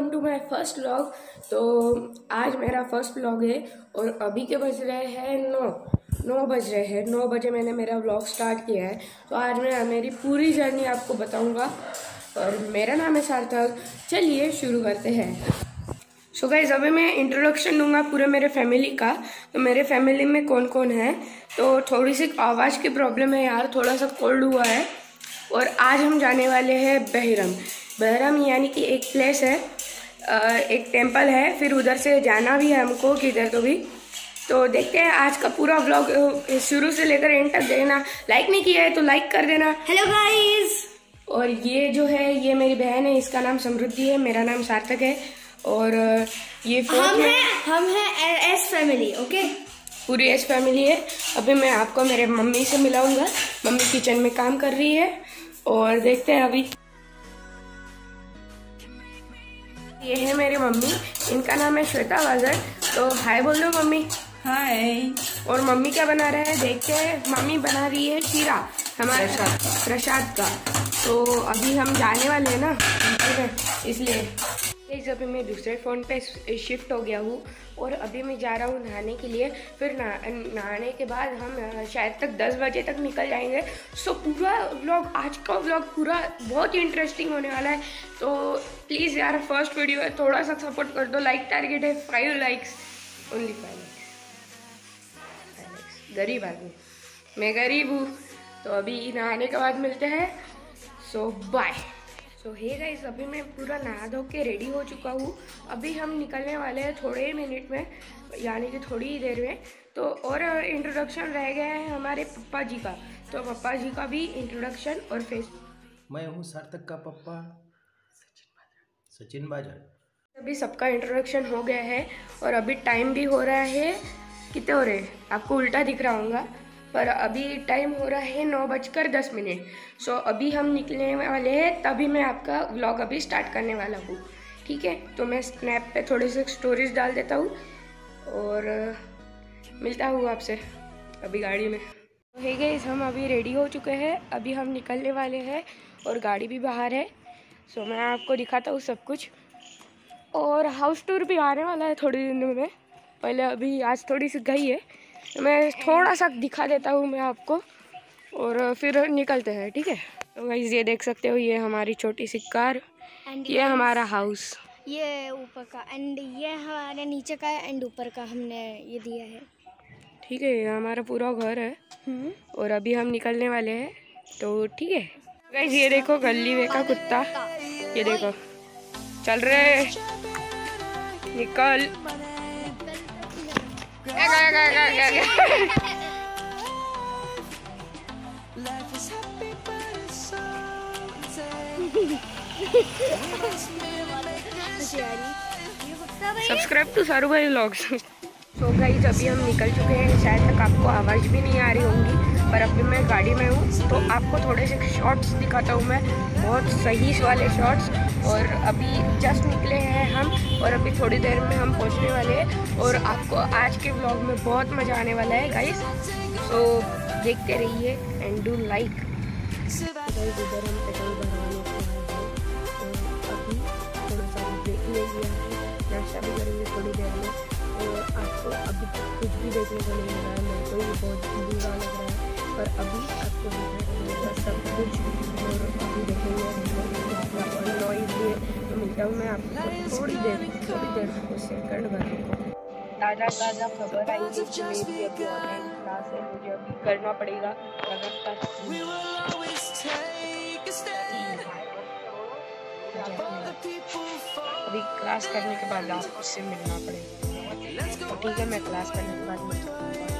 Welcome to my first vlog. तो आज मेरा फ़र्स्ट व्लॉग है और अभी के बज रहे हैं नौ। नौ बज रहे हैं। नौ बजे मैंने मेरा व्लॉग स्टार्ट किया है। तो आज मैं, मेरी पूरी जर्नी आपको बताऊँगा। और मेरा नाम है सार्थक। चलिए शुरू करते हैं। सो so गाइज़ अभी मैं इंट्रोडक्शन दूँगा पूरे मेरे फैमिली का। तो मेरे फैमिली में कौन कौन है? तो थोड़ी सी आवाज़ की प्रॉब्लम है यार। थोड़ा सा कोल्ड हुआ है। और आज हम जाने वाले हैं बहरम। बहरम यानी कि एक प्लेस है। एक टेंपल है फिर उधर से जाना भी है हमको किधर तो भी। तो देखते हैं आज का पूरा ब्लॉग शुरू से लेकर एंड तक देखना। लाइक नहीं किया है तो लाइक कर देना। हेलो गाइस और ये जो है ये मेरी बहन है इसका नाम समृद्धि है मेरा नाम सार्थक है। और ये हम हैं। हम हैं एस फैमिली ओके पूरी एस फैमिली है। अभी मैं आपको मेरे मम्मी से मिलाऊँगा। मम्मी किचन में काम कर रही है। और देखते हैं अभी ये है मेरी मम्मी। इनका नाम है श्वेता वाजर तो हाय बोल दो मम्मी। हाय। और मम्मी क्या बना रहे हैं? देखते हैं। मम्मी बना रही है शीरा हमारे साथ प्रसाद का। तो अभी हम जाने वाले हैं ना। इसलिए अभी मैं दूसरे फ़ोन पे शिफ्ट हो गया हूँ और अभी मैं जा रहा हूँ नहाने के लिए, फिर नहाने के बाद हम शायद तक 10 बजे तक निकल जाएँगे। सो पूरा व्लॉग आज का व्लॉग पूरा बहुत ही इंटरेस्टिंग होने वाला है। तो प्लीज़ यार फ़र्स्ट वीडियो है थोड़ा सा सपोर्ट कर दो। लाइक टारगेट है five likes only five likes गरीब आदमी। मैं गरीब हूँ। तो अभी नहाने के बाद मिलते हैं। सो बाय सो हे गाइस अभी मैं पूरा नहा धो के रेडी हो चुका हूँ। अभी हम निकलने वाले हैं थोड़े ही मिनट में यानी कि थोड़ी ही देर में। तो और इंट्रोडक्शन रह गया है हमारे पप्पा जी का। तो पप्पा जी का भी इंट्रोडक्शन और फेस मैं हूँ सार्थक का पप्पा। सचिन बाज़ार। अभी सबका इंट्रोडक्शन हो गया है और अभी टाइम भी हो रहा है। कितने हो रहे आपको उल्टा दिख रहा होगा। पर अभी टाइम हो रहा है नौ बजकर दस मिनट। सो अभी हम निकलने वाले हैं, तभी मैं आपका व्लॉग अभी स्टार्ट करने वाला हूँ। ठीक है? तो मैं स्नैप पे थोड़े से स्टोरीज डाल देता हूँ और मिलता हूँ आपसे अभी गाड़ी में। है गई हम अभी रेडी हो चुके हैं। अभी हम निकलने वाले हैं और गाड़ी भी बाहर है। सो मैं आपको दिखाता हूँ सब कुछ। और हाउस टूर भी आने वाला है थोड़ी दिनों में। पहले अभी आज थोड़ी सी गई है। मैं थोड़ा सा दिखा देता हूँ मैं आपको। और फिर निकलते हैं ठीक है? तो भाई ये देख सकते हो ये हमारी छोटी सी कार ये हमारा हाउस ये ऊपर का एंड ये हमारे नीचे का है एंड ऊपर का हमने ये दिया है। ठीक है ये हमारा पूरा घर है। हम्म। और अभी हम निकलने वाले हैं तो ठीक है। गाइस ये देखो गली वे का कुत्ता। ये देखो चल रहे निकल। सब्सक्राइब टू सारू भाई व्लॉग्स सो गाइज़ अभी हम निकल चुके हैं। शायद तक आपको आवाज़ भी नहीं आ रही होंगी पर अभी मैं गाड़ी में हूँ तो आपको थोड़े से शॉर्ट्स दिखाता हूँ मैं। बहुत सही वाले शॉर्ट्स और अभी जस्ट निकले हैं हम और अभी थोड़ी देर में हम पहुँचने वाले और आपको आज के ब्लॉग में बहुत मज़ा आने वाला है गाइस तो देखते रहिए एंड डू लाइक इधर हम पेट्रोल भरवाने थोड़ा सा नाश्ता भी करेंगे, थोड़ी देर में। और आपको अभी कुछ भी देखने को नहीं है मेरे को ये बहुत बुरा लग रहा है पर अभी आपको सब कुछ और अभी देखेंगे नॉइज़ भी मिलता हूँ मैं आपको थोड़ी देर थोड़ी देर कुछ सेकंड भर ताज़ा ताज़ा खबर आई है कि मेरी अभी ऑनलाइन क्लास है मुझे अभी करना पड़ेगा अभी क्लास करने के बाद आपसे मिलना पड़ेगा। तो ठीक है मैं क्लास करने के बाद मिलता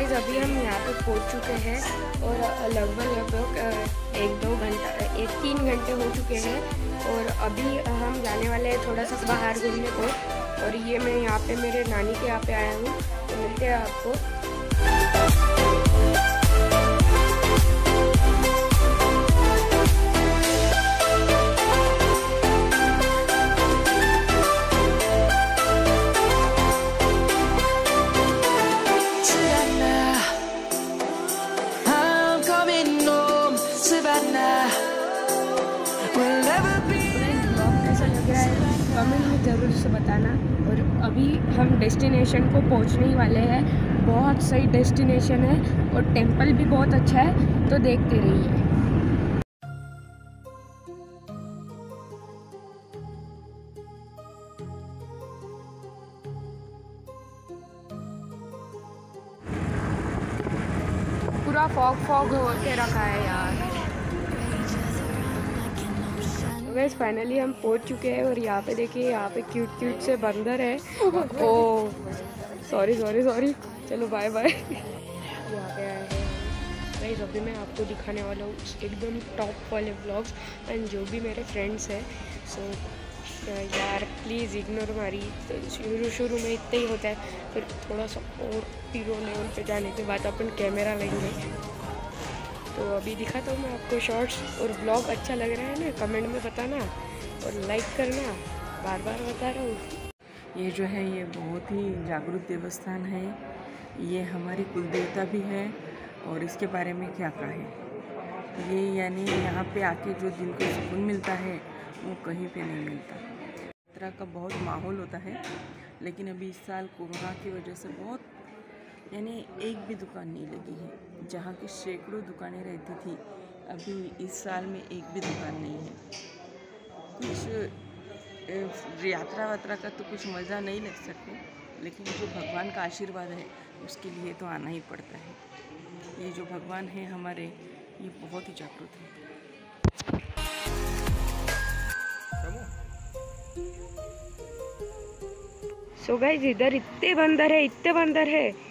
So guys अभी हम यहाँ पे पहुँच चुके हैं और लगभग लगभग एक दो घंटा, एक तीन घंटे हो चुके हैं और अभी हम जाने वाले हैं थोड़ा सा बाहर घूमने को और ये मैं यहाँ पे मेरे नानी के यहाँ पे आया हूँ। तो मिलते हैं आपको। कमेंट में ज़रूर से बताना। और अभी हम डेस्टिनेशन को पहुँचने ही वाले हैं। बहुत सही डेस्टिनेशन है और टेंपल भी बहुत अच्छा है तो देखते रहिए। वैसे फाइनली हम पहुँच चुके हैं और यहाँ पे देखिए यहाँ पे क्यूट क्यूट से बंदर है। ओ सॉरी सॉरी सॉरी चलो बाय बाय यहाँ पे आए हैं। गाइस अभी मैं आपको दिखाने वाला हूँ एकदम टॉप वाले ब्लॉग्स एंड जो भी मेरे फ्रेंड्स हैं। सो यार प्लीज़ इग्नोर मारी। तो शुरू शुरू में इतना ही होता है। फिर थोड़ा सा और पीरो लेवल पे जाने के बाद अपन कैमरा लेंगे। तो अभी दिखाता हूँ मैं आपको शॉर्ट्स और ब्लॉग अच्छा लग रहा है ना कमेंट में बताना और लाइक करना बार बार बता रहा हूँ। ये जो है, ये बहुत ही जागरूक देवस्थान है। ये हमारी कुल देवता भी है और इसके बारे में क्या कहें। ये यानी यहाँ पे आके जो दिल को सुकून मिलता है, वो कहीं पे नहीं मिलता। तरह का बहुत माहौल होता है, लेकिन अभी इस साल कोरोना की वजह से बहुत यानी एक भी दुकान नहीं लगी है, जहाँ की सैकड़ों दुकानें रहती थी। अभी इस साल में एक भी दुकान नहीं है। कुछ यात्रा वात्रा का तो कुछ मज़ा नहीं लग सकते, लेकिन जो भगवान का आशीर्वाद है, उसके लिए तो आना ही पड़ता है। ये जो भगवान है हमारे, ये बहुत ही जागरूक है। सो गाइज़ इधर इतने बंदर है, इतने बंदर है।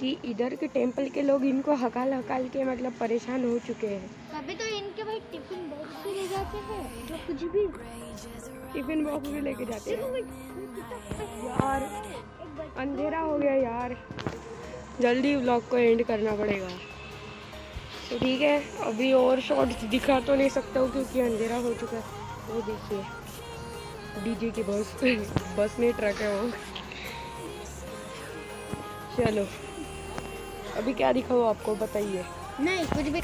कि इधर के टेंपल के लोग इनको हकाल हकाल के मतलब परेशान हो चुके हैं। कभी तो इनके भाई टिफ़िन बॉक्स भी ले जाते हैं जो कुछ भी। टिफ़िन बॉक्स भी लेके जाते हैं। यार अंधेरा हो गया यार। जल्दी व्लॉग को एंड करना पड़ेगा। तो ठीक है अभी और शॉर्ट्स दिखा तो नहीं सकता हूँ क्योंकि अंधेरा हो चुका है। वो देखिए डीजे की बस बस नहीं ट्रक है वो। चलो। अभी क्या दिखाऊँ आपको बताइए। नहीं कुछ भी